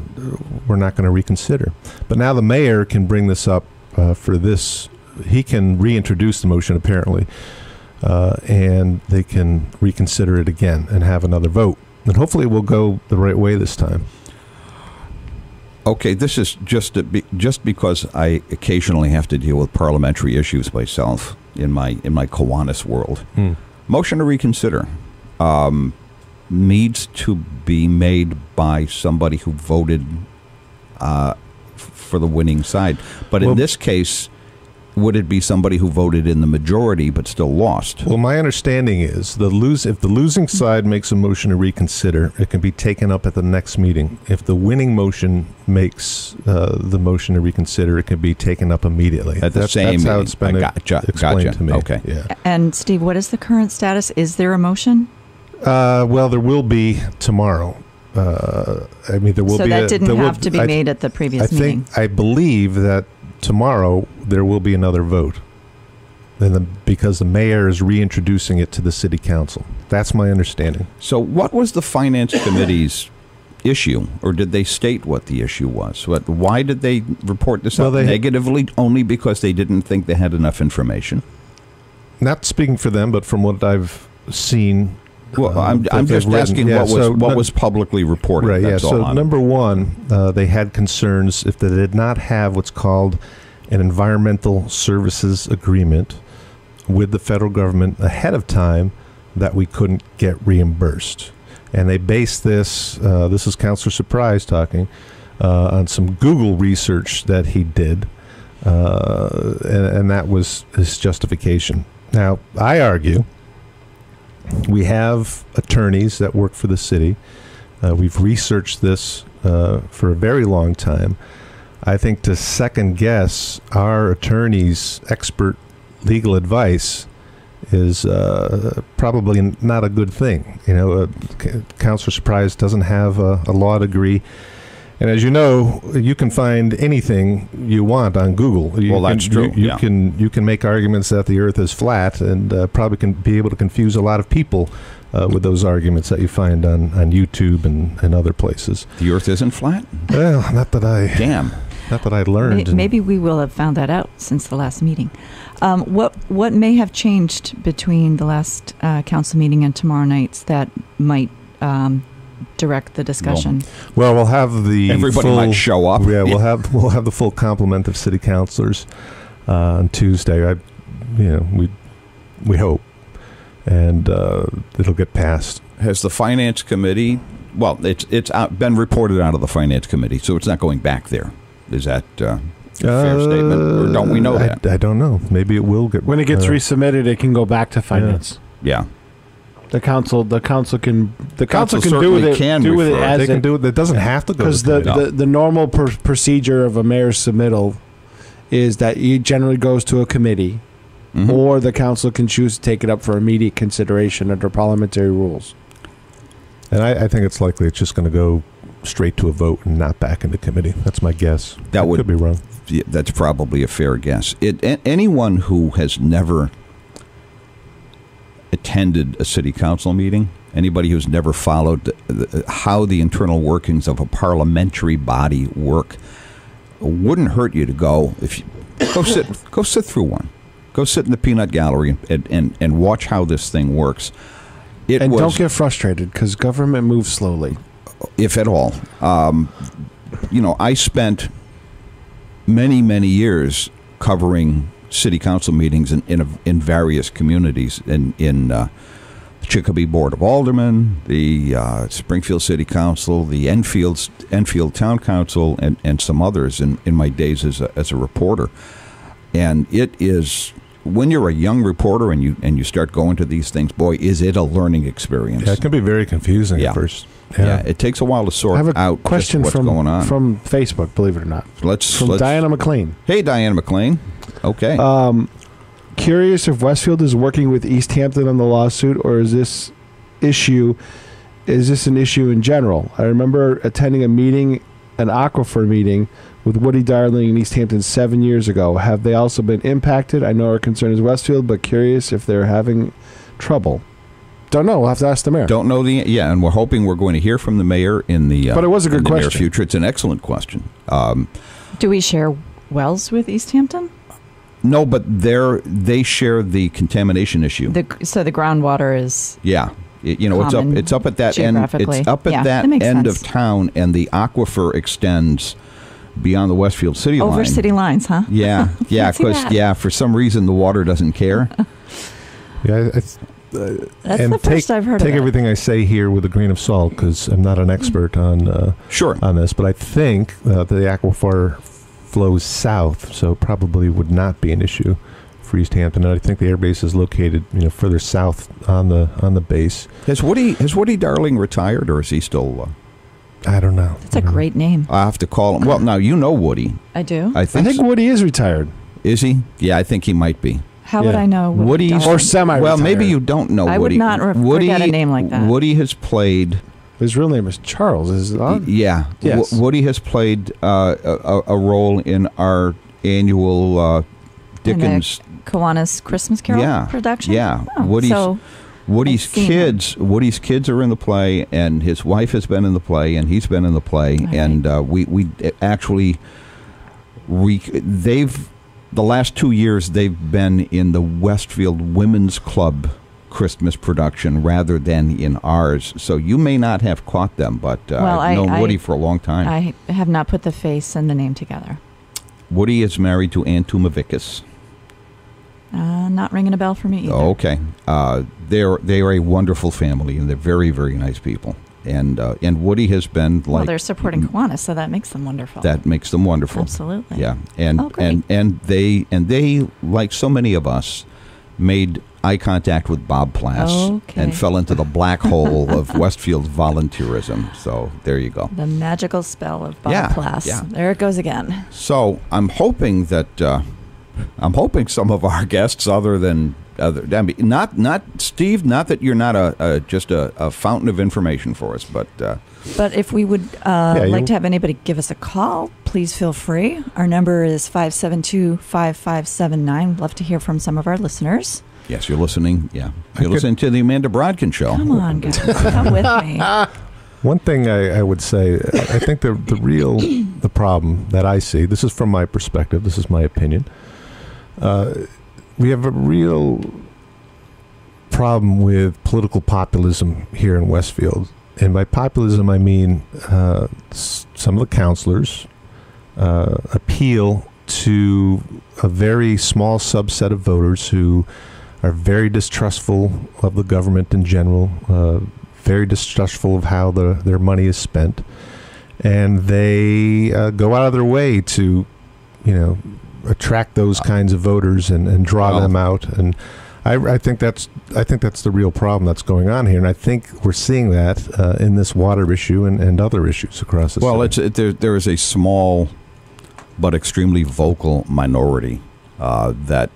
we're not going to reconsider. But now the mayor can bring this up uh, for this. He can reintroduce the motion, apparently, uh, and they can reconsider it again and have another vote. And hopefully, we'll go the right way this time. Okay, this is just be, just because I occasionally have to deal with parliamentary issues myself. In my in my Kiwanis world. Hmm. Motion to reconsider um, needs to be made by somebody who voted uh, for the winning side. But Well- in this case, would it be somebody who voted in the majority but still lost? Well, my understanding is the lose if the losing side makes a motion to reconsider, it can be taken up at the next meeting. If the winning motion makes uh, the motion to reconsider, it can be taken up immediately. At the That's- same that's how meeting. it's been gotcha, explained gotcha. to me. Okay. Yeah. And Steve, what is the current status? Is there a motion? Uh, well, there will be tomorrow. Uh, I mean, there will so be. that a, didn't there will- have to be I- made at the previous I meeting. think I believe that tomorrow there will be another vote. And the, because the mayor is reintroducing it to the city council. That's my understanding. So, what was the finance [COUGHS] committee's issue, or did they state what the issue was? What, why did they report this Well, out negatively? Only because they didn't think they had enough information. Not speaking for them, but from what I've seen. Well, uh, I'm, I'm just written. asking Yeah, what was so what was publicly reported. Right. That's yeah. So number one, uh, they had concerns if they did not have what's called an environmental services agreement with the federal government ahead of time, that we couldn't get reimbursed. And they based this. Uh, this is Councilor Surprise talking uh, on some Google research that he did, uh, and, and that was his justification. Now, I argue we have attorneys that work for the city. Uh, we've researched this uh, for a very long time. I think to second guess our attorneys' expert legal advice is uh, probably not a good thing. You know, uh, Councilor Surprise doesn't have a, a law degree. And as you know, you can find anything you want on Google. You Well, can, that's true, You, you yeah. can you can make arguments that the Earth is flat, and uh, probably can be able to confuse a lot of people uh, with those arguments that you find on, on YouTube and, and other places. the Earth isn't flat. Well, not that I Damn. not that I learned. Maybe we will have found that out since the last meeting. Um, what what may have changed between the last uh, council meeting and tomorrow night's that might um, direct the discussion? Well, we'll have the Everybody full, might show up. Yeah, we'll have we'll have the full complement of city councilors uh, on Tuesday. I, you know, we we hope, and uh, it'll get passed. Has the finance committee? Well, it's it's out, been reported out of the finance committee, so it's not going back there. Is that uh, a fair statement, or don't we know Uh, I- that? I, don't know. Maybe it will get When it gets uh, resubmitted, it can go back to finance. Yeah. The council, the council can, the council, Council can do with certainly it, can do with it as They can it, do it. It doesn't have to go because to the, the the normal pr- procedure of a mayor's submittal is that it generally goes to a committee, Mhm. or the council can choose to take it up for immediate consideration under parliamentary rules. and I, I think it's likely it's just going to go straight to a vote and not back into committee. That's my guess. That I would- could be wrong. Yeah, that's probably a fair guess. It, a- anyone who has never attended a city council meeting, anybody who's never followed the, the, how the internal workings of a parliamentary body work, wouldn't hurt you to go if you go sit go sit through one, go sit in the peanut gallery and and, and watch how this thing works. It and was, don't get frustrated because government moves slowly. if at all. Um, you know, I spent many, many years covering city council meetings in in, a, in various communities in in uh, the Chicopee Board of Aldermen, the uh, Springfield City Council, the Enfield Enfield Town Council, and, and some others in, in my days as a, as a reporter. And it is when you're a young reporter and you and you start going to these things, boy, is it a learning experience. Yeah, it can be very confusing Yeah. at first. Yeah, it takes a while to sort I have a out question what's from going on. from Facebook. Believe it or not, let's from let's, Diana McLean. Hey, Diana McLean. Okay. Um, curious if Westfield is working with East Hampton on the lawsuit, or is this issue is this an issue in general? I remember attending a meeting, an aquifer meeting with Woody Darling in East Hampton seven years ago. Have they also been impacted? I know our concern is Westfield, but curious if they're having trouble. Don't know. We'll have to ask the mayor. Don't know the yeah, and we're hoping we're going to hear from the mayor in the. Uh, But it was a good in near question. future. It's an excellent question. Um, Do we share wells with East Hampton? No, but they're they share the contamination issue. The, so the groundwater is yeah. It- you know, it's up. It's up at that end. It's up at Yeah, that that end sense. of town, and the aquifer extends beyond the Westfield city Over line. city lines, huh? Yeah, yeah, [LAUGHS] because yeah, for some reason the water doesn't care. [LAUGHS] Yeah, I, I, uh, That's and the take, first I've heard take of it. everything I say here with a grain of salt because I'm not an expert on uh, Sure. on this, but I think uh, the aquifer flows south, so probably would not be an issue for East Hampton. And I think the airbase is located, you know, further south on the on the base. Has Woody has Woody Darling retired or is he still? I don't know. That's a great name. Uh, I have to call him. Well, now you know Woody. I do. I I think. think Woody is retired is he? Yeah, I think he might be. How would. I know? Woody Woody's or semi. Well, maybe you don't know I would Woody. not re- Woody, forget a name like that. Woody has played. His real name is Charles. Is it on? Yeah. Yes. Wo- Woody has played uh, a, a- a role in our annual uh, Dickens. Kiwanis Christmas Carol Yeah, production. yeah. Oh, Woody's- so Woody's I've him. kids. Woody's kids are in the play, and his wife has been in the play, and he's been in the play, Right. and uh, we we actually we they've the last two years they've been in the Westfield Women's Club Christmas production rather than in ours. So you may not have caught them, but uh, Well, I- I've known I- Woody for a long time. I have not put the face and the name together. Woody is married to Ann Tumavicus. Uh, not ringing a bell for me either. Okay, uh, they're they are a wonderful family, and they're very very nice people. And uh, and Woody has been like well, they're supporting Kiwanis, so that makes them wonderful. that makes them wonderful. Absolutely. Yeah, and Oh, and and they and they like so many of us made eye contact with Bob Plass Okay. and fell into the black hole [LAUGHS] of Westfield's volunteerism. So there you go. The magical spell of Bob Yeah, Plass. yeah. There it goes again. So I'm hoping that uh, I'm hoping some of our guests, other than other, I mean, not not Steve, not that you're not a, a just a, a fountain of information for us, but uh, But if we would uh, Yeah, like you- to have anybody give us a call, please feel free. Our number is 572 5579. Love to hear from some of our listeners. Yes, you're listening. Yeah, you're could- listening to the Amanda Brodkin show. Come on, guys. Come with me. [LAUGHS] One thing I, I would say, I think the the real the problem that I see. This is from my perspective. This is my opinion. Uh, we have a real problem with political populism here in Westfield, and by populism I mean uh, some of the councilors uh, appeal to a very small subset of voters who are very distrustful of the government in general, uh, very distrustful of how the, their money is spent, and they uh, go out of their way to, you know, attract those kinds of voters and, and draw Well- them out. And I, I think that's I think that's the real problem that's going on here, and I think we're seeing that uh, in this water issue and, and other issues across the Well, it, there. There is a small, but extremely vocal minority uh, that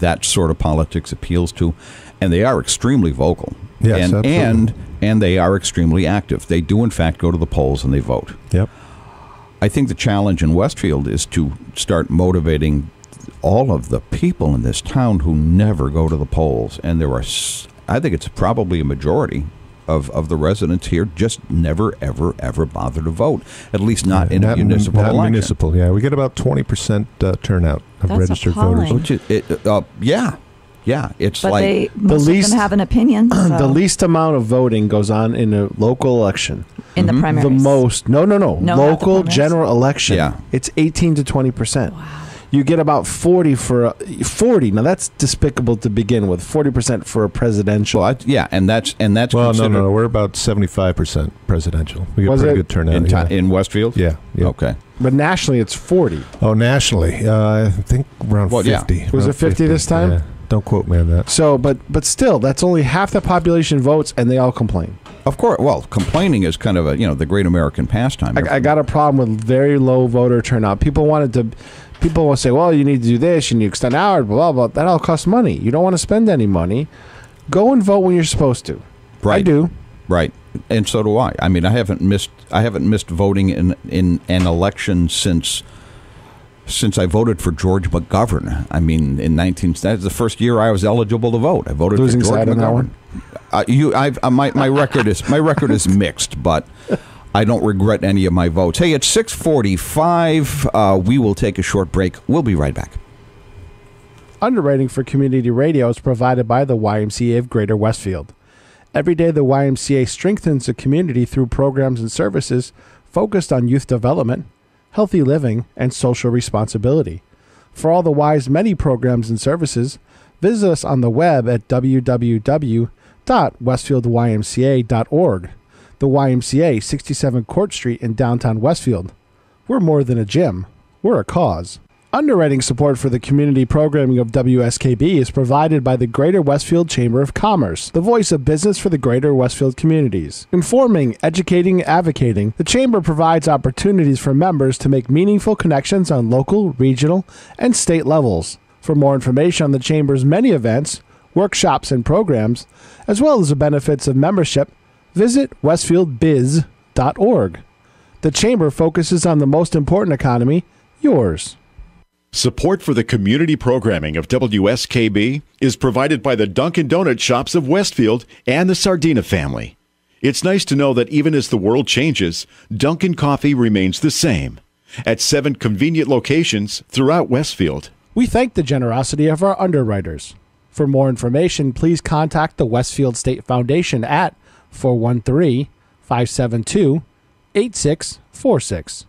that sort of politics appeals to, and they are extremely vocal. Yes, and absolutely. and and they are extremely active. They do, in fact, go to the polls and they vote. Yep. I think the challenge in Westfield is to start motivating all of the people in this town who never go to the polls, and there are, I think it's probably a majority of, of the residents here just never, ever, ever bother to vote. At least not in a Not municipal not election. municipal. Yeah, we get about twenty percent uh, turnout of That's registered appalling. voters. Which is, it, uh, yeah, yeah. It's But like they most least- of them have an opinion. [CLEARS THROAT] the least amount of voting goes on in a local election. in the Mhm. primaries. The most, no, no, no, No, local general election. Yeah. it's eighteen to twenty percent. You get about forty for a, forty. Now that's despicable to begin with. Forty percent for a presidential. well, I, yeah, and that's and that's Well, no, no, no, we're about seventy-five percent presidential. We get Was pretty it? good turnout. in, yeah. in Westfield. yeah, yeah. Okay. but nationally, it's forty. Oh, nationally, uh, I think around Well, yeah. fifty. Was around it 50 this time? Yeah. Don't quote me on that. So, but but still, that's only half the population votes, and they all complain. Of course. Well, complaining is kind of a you know the great American pastime. I, I got a problem with very low voter turnout. People wanted to. People will say, "Well, you need to do this. And you need to extend hours." Blah blah. Blah. That all costs money. You don't want to spend any money. Go and vote when you're supposed to. I Right. do. Right, and so do I. I mean, I haven't missed I haven't missed voting in in an election since since I voted for George McGovern. I mean, in nineteen that's the first year I was eligible to vote. I voted Losing for George on McGovern. one? Uh, you, I've, uh, my my record is my record is mixed, but. I don't regret any of my votes. Hey, it's 645. Uh, we will take a short break. We'll be right back. Underwriting for community radio is provided by the YMCA of Greater Westfield. Every day, the YMCA strengthens the community through programs and services focused on youth development, healthy living, and social responsibility. For all the Y's many programs and services, visit us on the web at www.westfieldymca.org. The YMCA, 67 Court Street in downtown Westfield. We're more than a gym, we're a cause. Underwriting support for the community programming of WSKB is provided by the Greater Westfield Chamber of Commerce, the voice of business for the Greater Westfield communities. Informing, educating, advocating, the Chamber provides opportunities for members to make meaningful connections on local, regional, and state levels. For more information on the Chamber's many events, workshops, and programs, as well as the benefits of membership, visit westfieldbiz.org. The Chamber focuses on the most important economy, yours. Support for the community programming of WSKB is provided by the Dunkin' Donut shops of Westfield and the Sardina family. It's nice to know that even as the world changes, Dunkin' Coffee remains the same at seven convenient locations throughout Westfield. We thank the generosity of our underwriters. For more information, please contact the Westfield State Foundation at 413 572 8646.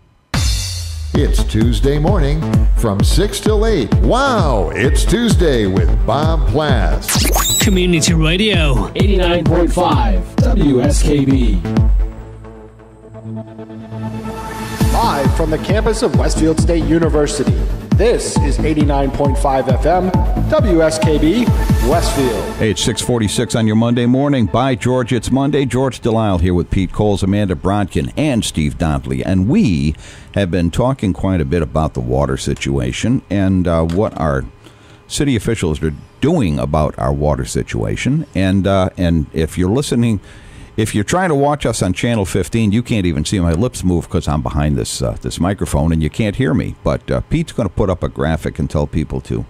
It's Tuesday morning from 6 till 8. Wow, it's Tuesday with Bob Plass. Community Radio. 89.5 WSKB. Live from the campus of Westfield State University. This is 89.5 FM, WSKB, Westfield. Hey, it's 646 on your Monday morning. By George, it's Monday. George Delisle here with Pete Coles, Amanda Brodkin, and Steve Dondley. And we have been talking quite a bit about the water situation and uh, what our city officials are doing about our water situation. And, uh, and if you're listening if you're trying to watch us on channel 15, you can't even see my lips move because I'm behind this uh, this microphone and you can't hear me. But uh, Pete's going to put up a graphic and tell people to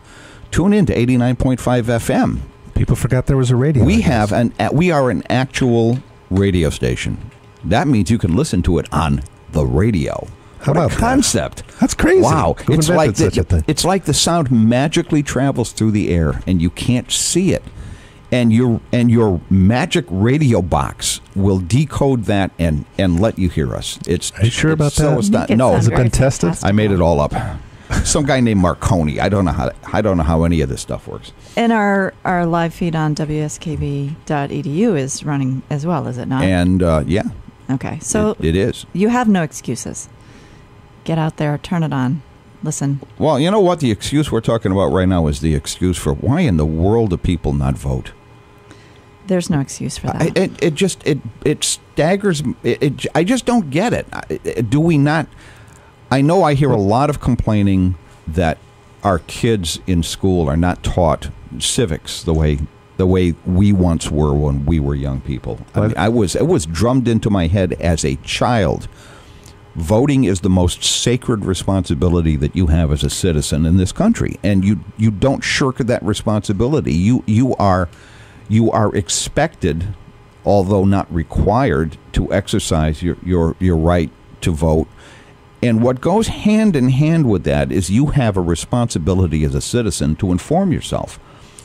tune in to 89.5 FM. People forgot there was a radio. We have an we are an actual radio station. That means you can listen to it on the radio. How what about a that? concept? That's crazy. Wow, Who it's like the, it's like the sound magically travels through the air and you can't see it. And your and your magic radio box will decode that and and let you hear us. It's Are you sure it's about so that? asti- Make it no, sound Has it been tested? I made it all up. Some guy named Marconi. I don't know how I don't know how any of this stuff works. And our, our live feed on WSKB.edu is running as well, is it not? And uh, yeah, okay. So it, it is. you have no excuses. Get out there, turn it on, listen. Well, you know what? The excuse we're talking about right now is the excuse for why in the world do people not vote? There's no excuse for that. I, it, it just it it staggers. It, it, I just don't get it. I- I- Do we not? I know I hear a lot of complaining that our kids in school are not taught civics the way the way we once were when we were young people. I, mean, I was it was drummed into my head as a child. Voting is the most sacred responsibility that you have as a citizen in this country, and you you don't shirk that responsibility. You you are you are expected, although not required, to exercise your your your right to vote. And what goes hand in hand with that is you have a responsibility as a citizen to inform yourself.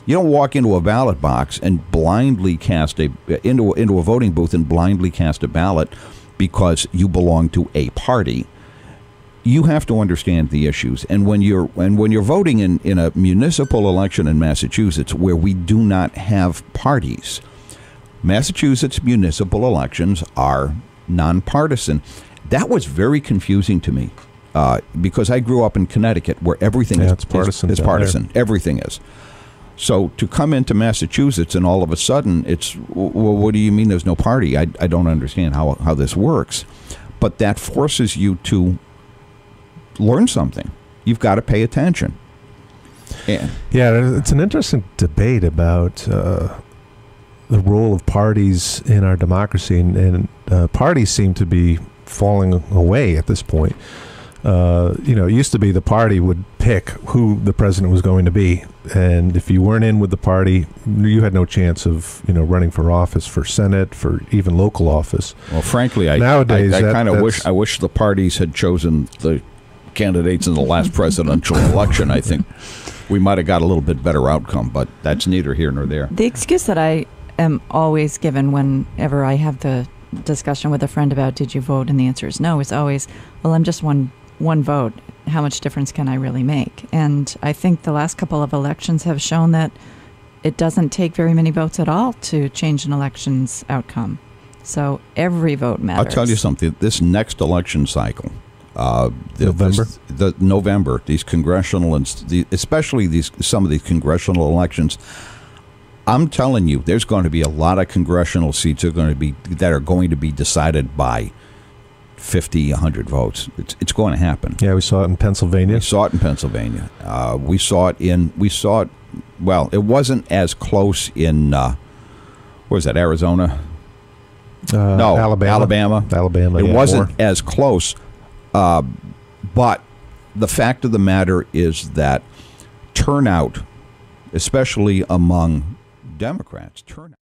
You don't walk into a ballot box and blindly cast a into into a voting booth and blindly cast a ballot because you belong to a party. You have to understand the issues, and when you're and when you're voting in, in a municipal election in Massachusetts where we do not have parties, Massachusetts municipal elections are nonpartisan. That was very confusing to me uh, because I grew up in Connecticut where everything Yeah, is, it's partisan is, is partisan. Everything is. So to come into Massachusetts and all of a sudden it's well, what do you mean there's no party? I, I don't understand how how this works, but that forces you to learn something. You've got to pay attention. Yeah. Yeah, it's an interesting debate about uh, the role of parties in our democracy, and, and uh, parties seem to be falling away at this point. Uh, you know, it used to be the party would pick who the president was going to be, and if you weren't in with the party, you had no chance of you know running for office, for senate, for even local office. Well, frankly, I Nowadays, I, I kind of wish I wish the parties had chosen the candidates in the last presidential election. I think we might have got a little bit better outcome, but that's neither here nor there. The excuse that I am always given whenever I have the discussion with a friend about did you vote and the answer is no is always, well, I'm just one one vote, how much difference can I really make? And I think the last couple of elections have shown that it doesn't take very many votes at all to change an election's outcome. So every vote matters. I'll tell you something. This next election cycle, uh, the, November? this- the November, these congressional and the, especially these some of these congressional elections. I'm telling you, there's going to be a lot of congressional seats are going to be that are going to be decided by 50, 100 votes. It's, it's going to happen. Yeah, we saw it in Pennsylvania. We saw it in Pennsylvania. Uh, we saw it in. We saw it. Well, it wasn't as close in. Uh, what was that? Arizona. Uh, no, Alabama. Alabama. Alabama. It yeah, wasn't as close. Uh, but the fact of the matter is that turnout, especially among Democrats, turnout.